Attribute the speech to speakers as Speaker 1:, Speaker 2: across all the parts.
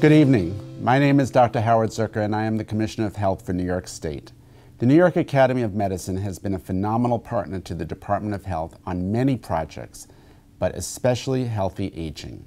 Speaker 1: Good evening. My name is Dr. Howard Zucker, and I am the Commissioner of Health for New York State. The New York Academy of Medicine has been a phenomenal partner to the Department of Health on many projects, but especially healthy aging.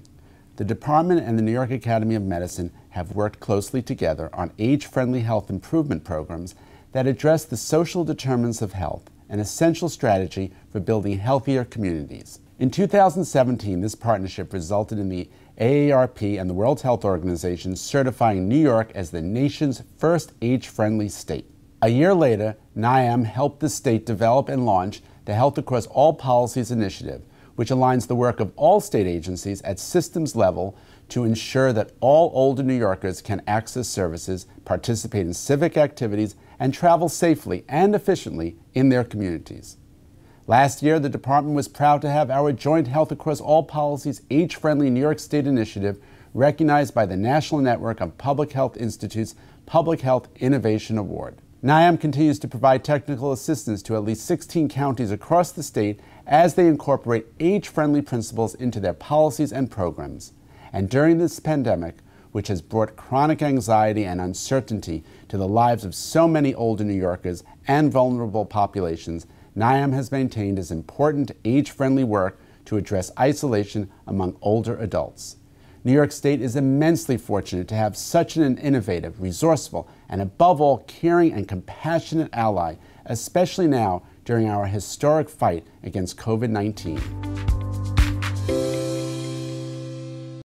Speaker 1: The department and the New York Academy of Medicine have worked closely together on age friendly health improvement programs that address the social determinants of health, an essential strategy for building healthier communities. In 2017, this partnership resulted in the AARP and the World Health Organization certifying New York as the nation's first age friendly state. A year later, NYAM helped the state develop and launch the Health Across All Policies initiative, which aligns the work of all state agencies at systems level to ensure that all older New Yorkers can access services, participate in civic activities, and travel safely and efficiently in their communities. Last year, the department was proud to have our Joint Health Across All Policies Age Friendly New York State initiative recognized by the National Network of Public Health Institutes Public Health Innovation Award. NYAM continues to provide technical assistance to at least 16 counties across the state as they incorporate age friendly principles into their policies and programs. And during this pandemic, which has brought chronic anxiety and uncertainty to the lives of so many older New Yorkers and vulnerable populations, NYAM has maintained its important age friendly work to address isolation among older adults. New York State is immensely fortunate to have such an innovative, resourceful, and above all, caring and compassionate ally, especially now during our historic fight against COVID 19.